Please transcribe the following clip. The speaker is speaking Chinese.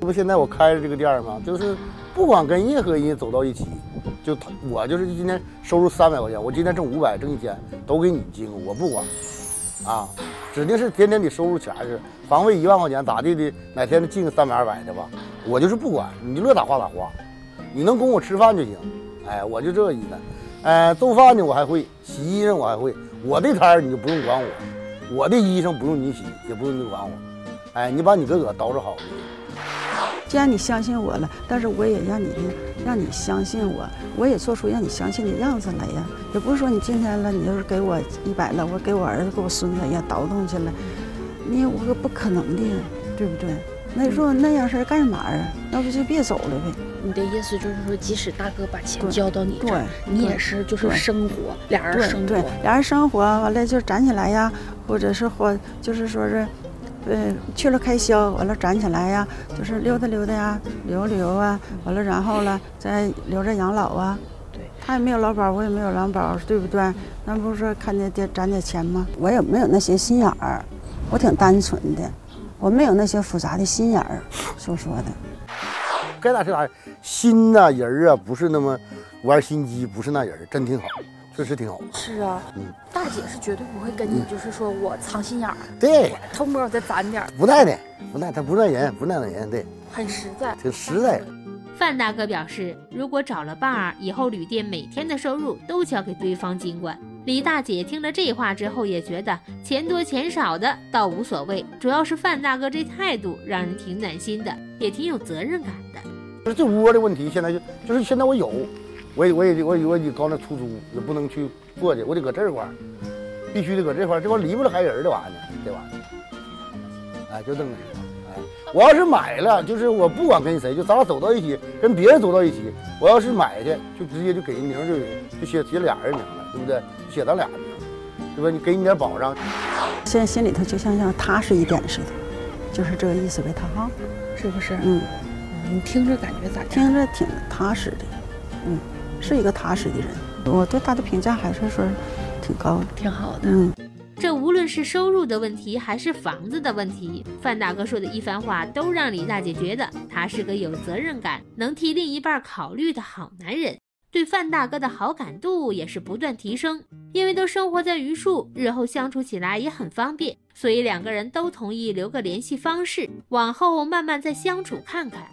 这不现在我开着这个店儿吗？就是不管跟任何人走到一起，就我就是今天收入三百块钱，我今天挣五百挣一千，都给你经，我不管，啊，指定是天天得收入钱是房费一万块钱咋地的，哪天进个三百二百的吧，我就是不管，你就乐咋花咋花，你能供我吃饭就行，哎，我就这个意思，哎，做饭呢我还会，洗衣裳我还会，我的摊儿你就不用管我，我的衣裳不用你洗，也不用你管我，哎，你把你自个捯饬好就行。既然你相信我了，但是我也让你的，让你相信我，我也做出让你相信的样子来呀。也不是说你今天了，你就是给我一百了，我给我儿子给我孙子也倒腾去了，你我不可能的，对不对？那说那样事儿干嘛呀？要不就别走了呗。你的意思就是说，即使大哥把钱交到你这儿，对你也是就是生活，俩人对生活对，，俩人生活完了就攒起来呀，或者是或就是说是，对，去了开销完了攒起来呀，就是溜达溜达呀，旅游旅游啊，完了然后了再留着养老啊。对，他也没有劳保，我也没有劳保，对不对？那不是看见点攒点钱吗？我也没有那些心眼儿，我挺单纯的，我没有那些复杂的心眼儿，说说的。该咋是咋，心呐人啊，不是那么玩心机，不是那人，真挺好，确实挺好。是啊嗯，大姐是绝对不会跟你就是说我藏心眼儿，对，偷摸我再攒点儿，不带的，不带，他不是那人，不是那人，对，很实在。挺实在。范大哥表示，如果找了伴儿，以后旅店每天的收入都交给对方经管。李大姐听了这话之后，也觉得钱多钱少的倒无所谓，主要是范大哥这态度让人挺暖心的，也挺有责任感的。就是这窝的问题，现在就就是现在我有，我也我也我也我你搞那出租，也不能去过去，我得搁这块儿，必须得搁这块儿，这块儿离不了还人儿这玩意儿，这玩意儿，哎，就这么我要是买了，就是我不管跟谁，就咱俩走到一起，跟别人走到一起，我要是买去，就直接就给人名儿就行，就写写俩人名儿了，对不对？写咱俩名儿，对吧？你给你点保障，现在心里头就像像踏实一点似的，就是这个意思呗，他哈，是不是？嗯，你听着感觉咋样？听着挺踏实的，嗯，是一个踏实的人。我对他的评价还是说挺高的，挺好的。嗯。这无论是收入的问题，还是房子的问题，范大哥说的一番话，都让李大姐觉得他是个有责任感、能替另一半考虑的好男人。对范大哥的好感度也是不断提升，因为都生活在榆树，日后相处起来也很方便，所以两个人都同意留个联系方式，往后慢慢再相处看看。